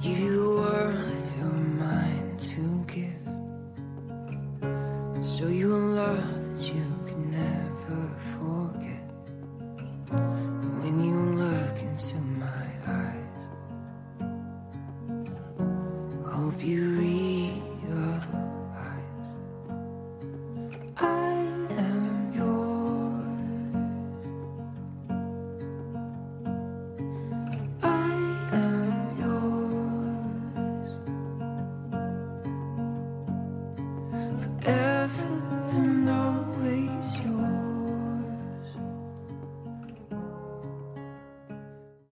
Give you the world if you're mine to give. Show you a love that you can never forget. And when you look into my eyes, hope you